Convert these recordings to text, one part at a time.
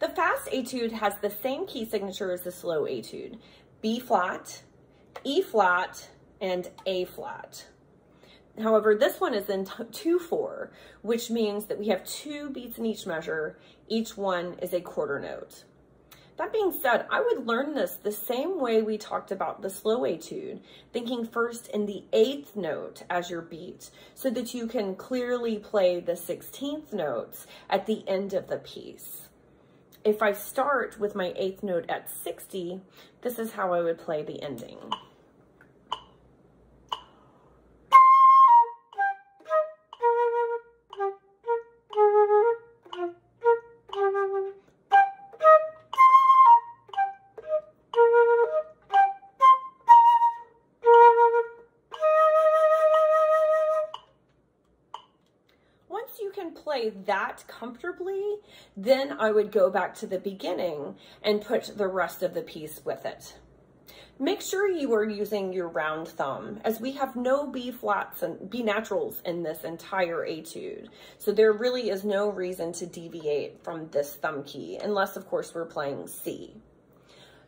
The fast etude has the same key signature as the slow etude, B flat, E flat, and A flat. However, this one is in 2-4, which means that we have two beats in each measure. Each one is a quarter note. That being said, I would learn this the same way we talked about the slow etude, thinking first in the eighth note as your beat, so that you can clearly play the 16th notes at the end of the piece. If I start with my eighth note at 60, this is how I would play the ending. Play that comfortably, then I would go back to the beginning and put the rest of the piece with it. Make sure you are using your round thumb as we have no B flats and B naturals in this entire etude. So there really is no reason to deviate from this thumb key unless of course we're playing C.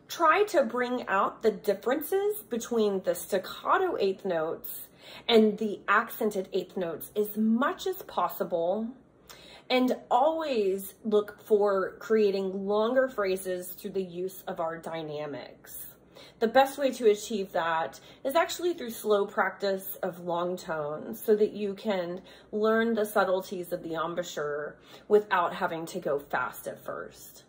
Try to bring out the differences between the staccato eighth notes and the accented eighth notes as much as possible and always look for creating longer phrases through the use of our dynamics. The best way to achieve that is actually through slow practice of long tones so that you can learn the subtleties of the embouchure without having to go fast at first.